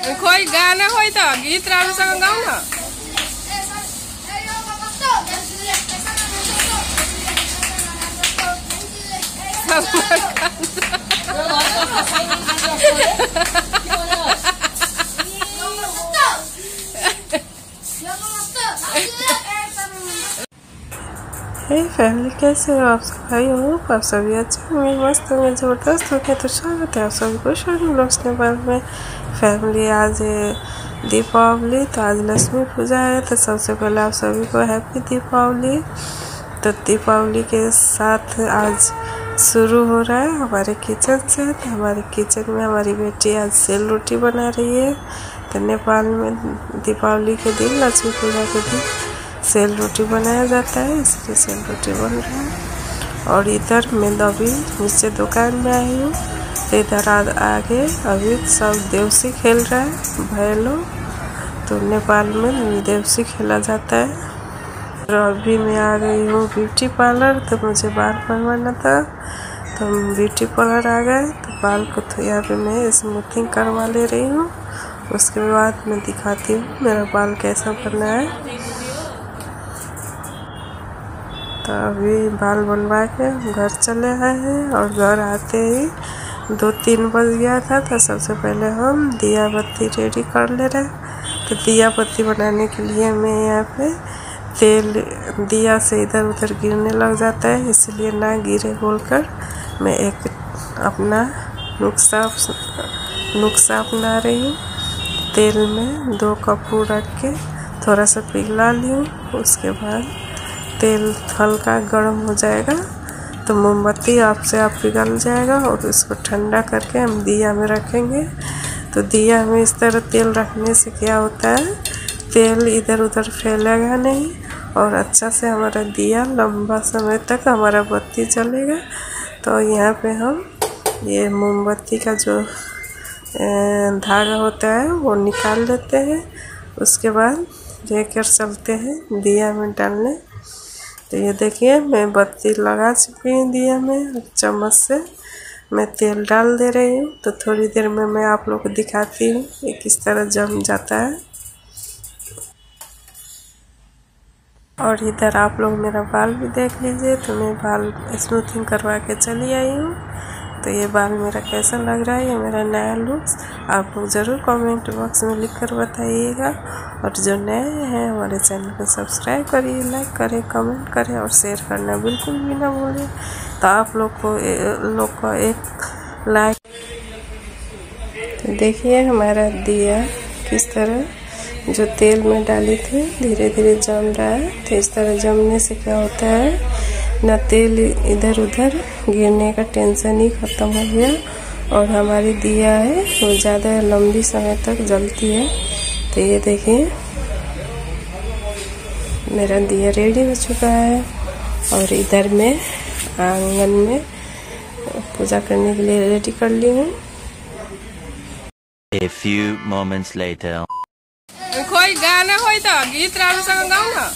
कोई गाना होई तो गीत राम संग गाओ ना। हे फैमिली कैसे हो आप सब? भाई हो आप सभी अच्छे होंगे, मस्त होंगे, ज़बरदस्त होंगे। तो स्वागत है आप सभी को शरण ब्लॉग्स नेपाल में। फैमिली आज दीपावली तो आज लक्ष्मी पूजा है। तो सबसे पहले आप सभी को हैप्पी दीपावली। तो दीपावली के साथ आज शुरू हो रहा है हमारे किचन से। तो हमारे किचन में हमारी बेटी आज सेल रोटी बना रही है। तो नेपाल में दीपावली के दिन, लक्ष्मी पूजा के दिन। सेल रोटी बनाया जाता है, इसलिए सेल रोटी बन रहा है। और इधर मैं अभी नीचे दुकान में आई हूँ तो इधर आगे अभी सब देवसी खेल रहा है भाई लोग तो नेपाल में देवसी खेला जाता है। और अभी मैं आ गई हूँ ब्यूटी पार्लर तो मुझे बाल बनवाना था। तो हम ब्यूटी पार्लर आ गए तो बाल को तो यहाँ पे मैं स्मूथिंग करवा ले रही हूँ। उसके बाद मैं दिखाती हूँ मेरा बाल कैसा बनना है तो अभी बाल बनवा के घर चले आए हैं और घर आते ही दो तीन बज गया था तो सबसे पहले हम दिया बत्ती रेडी कर ले रहे तो दिया बत्ती बनाने के लिए मैं यहाँ पे तेल दिया से इधर उधर गिरने लग जाता है, इसलिए ना गिरे बोलकर मैं एक अपना नुस्खा नुस्खा अपना रही हूँ। तेल में दो कपूर रख के थोड़ा सा पिघला ली उसके बाद तेल हल्का गर्म हो जाएगा तो मोमबत्ती आपसे आप पिघल जाएगा और इसको ठंडा करके हम दिया में रखेंगे। तो दिया में इस तरह तेल रखने से क्या होता है, तेल इधर उधर फैलेगा नहीं और अच्छा से हमारा दिया लंबा समय तक हमारा बत्ती चलेगा। तो यहाँ पे हम ये मोमबत्ती का जो धागा होता है वो निकाल लेते हैं। उसके बाद लेकर चलते हैं दिया में डालने। तो ये देखिए, मैं बत्ती लगा चुकी हूँ दिया में चम्मच से। मैं तेल डाल दे रही हूँ तो थोड़ी देर में मैं आप लोग को दिखाती हूँ ये किस तरह जम जाता है। और इधर आप लोग मेरा बाल भी देख लीजिए तो मैं बाल स्मूथिंग करवा के चली आई हूँ। तो ये बाल मेरा कैसा लग रहा है, ये मेरा नया लुक्स आप लोग ज़रूर कमेंट बॉक्स में लिख कर बताइएगा। और जो नए हैं, हमारे चैनल को सब्सक्राइब करिए लाइक करें कमेंट करें और शेयर करना बिल्कुल भी ना भूलें। तो आप लोग को लोग को एक लाइक तो देखिए हमारा दिया किस तरह, जो तेल में डाली थी धीरे धीरे जम रहा है। तो इस तरह जमने से क्या होता है न तेल इधर उधर गिरने का टेंशन ही ख़त्म हो गया। और हमारी दिया है वो ज़्यादा लंबी समय तक जलती है। तो ये देखिए मेरा दिया रेडी हो चुका है। और इधर में आँगन में पूजा करने के लिए रेडी कर ली हूँ। A few moments later. कोई गाना होई तो गीत राम संग गाओ ना।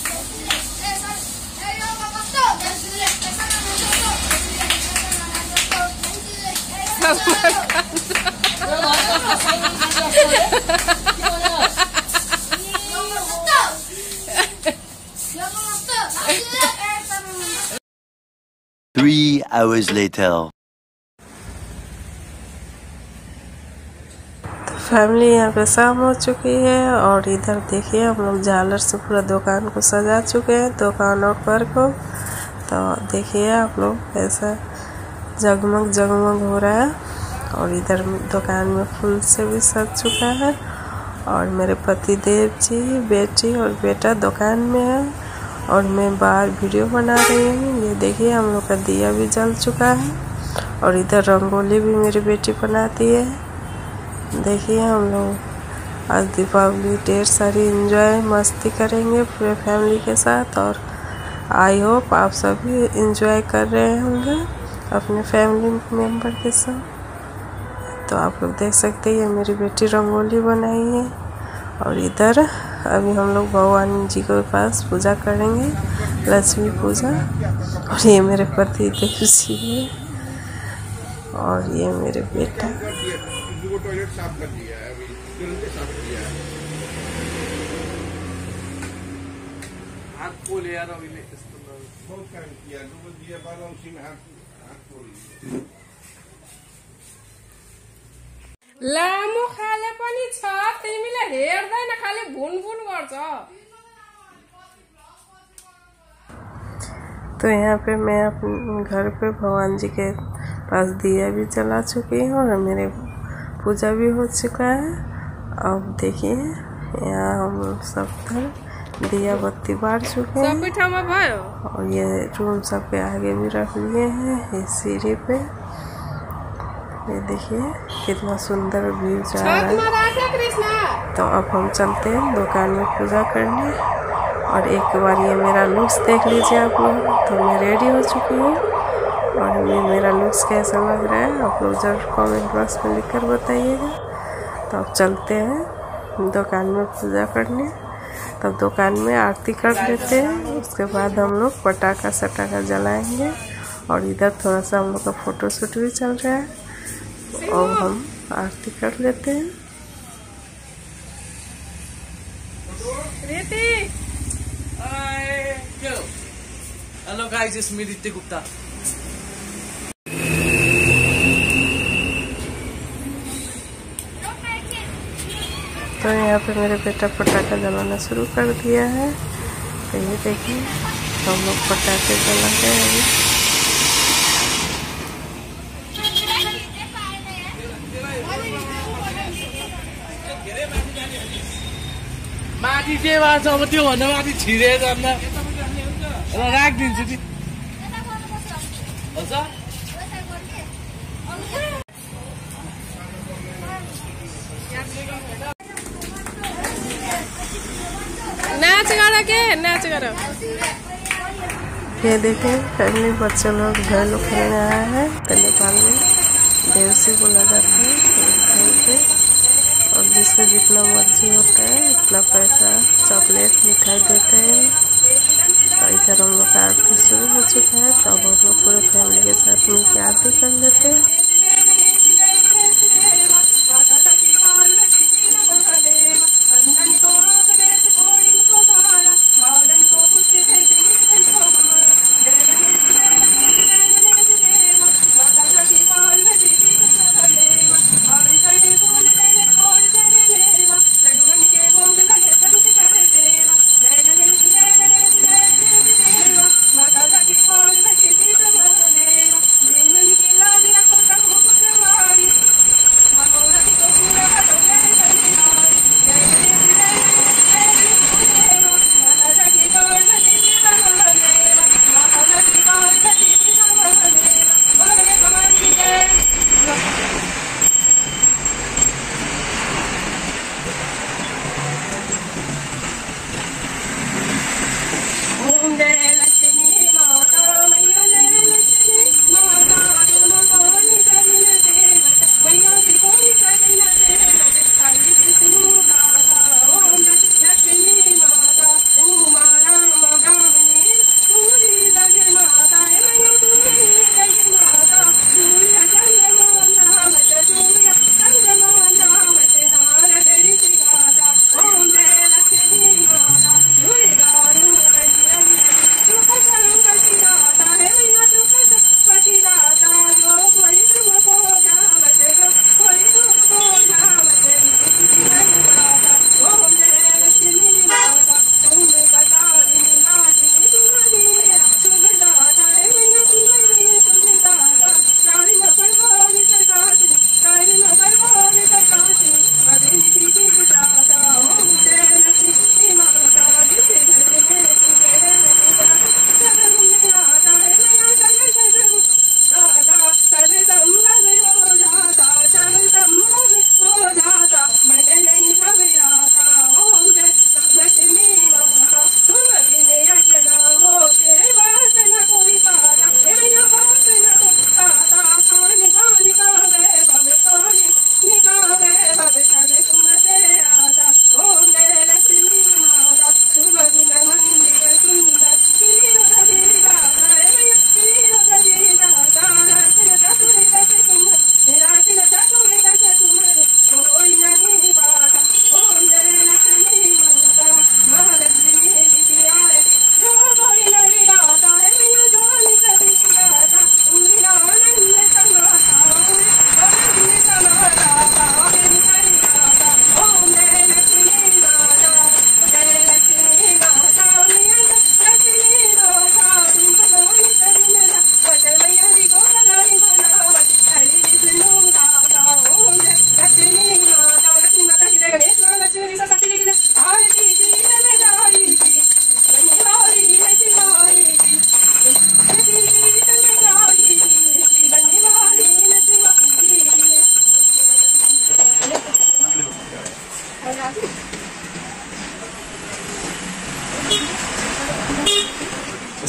Three hours later. फैमिली यहाँ पे शाम हो चुकी है और इधर देखिए हम लोग झालर से पूरा दुकान को सजा चुके हैं दुकानों पर को तो देखिए आप लोग कैसा जगमग जगमग हो रहा है और इधर दुकान में फूल से भी सज चुका है और मेरे पति देव जी, बेटी और बेटा दुकान में है और मैं बाहर वीडियो बना रही हूँ। ये देखिए, हम लोग का दिया भी जल चुका है और इधर रंगोली भी मेरी बेटी बनाती है। देखिए हम लोग, आज दीपावली ढेर सारी इंजॉय मस्ती करेंगे पूरे फैमिली के साथ और आई होप आप सभी इंजॉय कर रहे होंगे। अपने फैमिली मेंबर के साथ। तो आप लोग देख सकते हैं ये मेरी बेटी रंगोली बनाई है। और इधर अभी हम लोग भगवान जी के पास पूजा करेंगे लक्ष्मी पूजा। और ये मेरे पति देव जी है। और ये मेरे बेटा। वो टॉयलेट साफ़ कर दिया है अभी। बहुत काम किया डबल दिया बालम सिंह हाथ हाथ लामो खाले पनि छ, तिमीले हेर्दैन, खालि भुनभुन गर्छ। तो यहाँ पे मैं अपने घर पे भगवान जी के पास दिया भी जला चुकी हूँ और मेरे पूजा भी हो चुका है। अब देखिए, यहाँ हम सब तरह दिया बत्ती बार चुके हैं। सबै और ये रूम सबके आगे भी रख लिए हैं इस सीढ़ी पे। ये देखिए कितना सुंदर व्यू जा रहा है। तो अब हम चलते हैं दुकान में पूजा करने। और एक बार ये मेरा लुक्स देख लीजिए आप लोग। तो मैं रेडी हो चुकी हूँ। और ये मेरा लुक्स कैसा लग रहा है आप लोग ज़रूर कमेंट बॉक्स में लिख कर बताइएगा। तो अब चलते हैं दुकान में पूजा करने। तब दुकान में आरती कर लेते हैं। उसके बाद हम लोग पटाखा सटाखा जलाएँगे और इधर थोड़ा सा हम लोग का फ़ोटो शूट भी चल रहा है। और हम आरती कर लेते हैं? हेलो गाइस गुप्ता तो यहाँ पे मेरे बेटा पटाखा जलाना शुरू कर दिया है। तो ये देखिए हम लोग पटाखे जला रहे हैं। अब त्योभन्दा माथि छिरे जान्न र राखिदिन्छु कि हुन्छ नाच गर के नाच करो। ये देखे फैमिली बच्चे लोग घर लोग खेलने आया है नेपाल में, देवसी को लगाते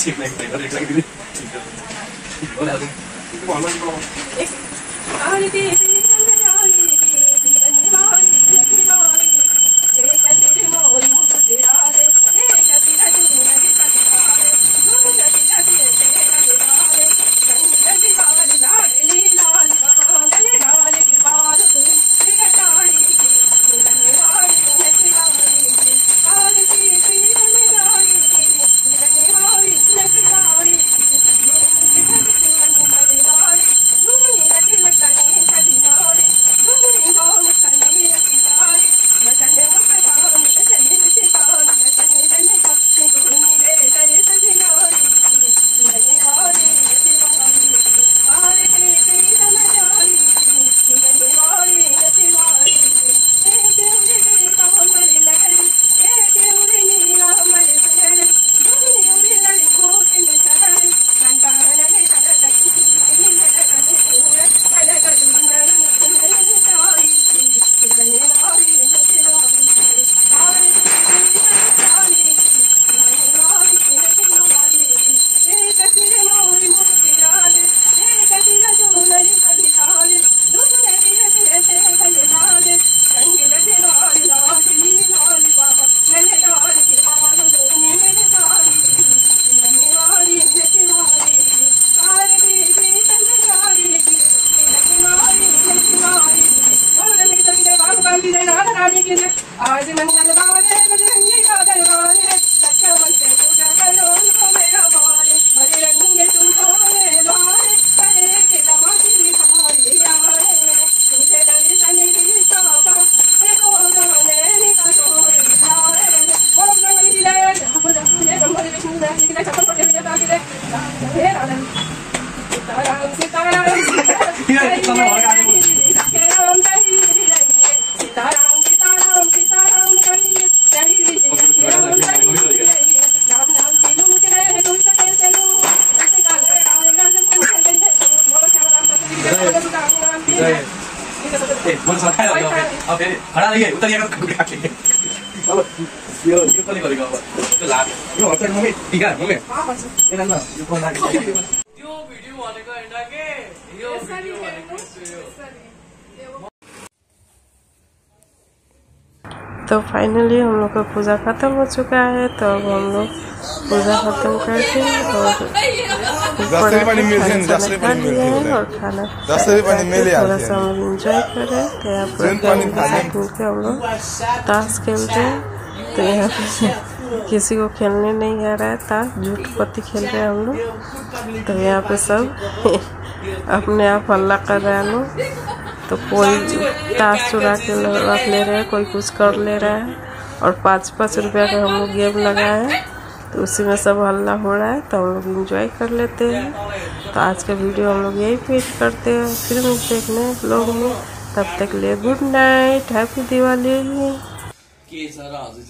skip naik lebar हराले उता यो यो पनि गरेको अब त्यो लाग्यो यो हटाइ मम्मी टिका मम्मी यो तो फाइनली हम लोग का पूजा खत्म हो चुका है तो अब हम लोग पूजा खत्म करके और खाना थोड़ा सा हम लोग इंजॉय करें तो यहाँ पर मिलकर हम लोग ताश खेलते हैं। तो यहाँ पे किसी को खेलने नहीं आ रहा है ताश झूठ पत्ती खेल रहे हैं हम लोग। तो यहाँ पे सब अपने आप हल्ला कर रहे हैं लोग। तो कोई ताश चुरा के रख ले रहे हैं कोई कुछ कर ले रहा है। और पाँच पाँच रुपया का हम लोग गेम लगाए हैं तो उसी में सब हल्ला हो रहा है तो हम लोग इंजॉय कर लेते हैं। तो आज का वीडियो हम लोग यही पेश करते हैं। फिर मिलते हैं नए ब्लॉग में। तब तक लिए गुड नाइट हैप्पी दिवाली। के छ र हजुर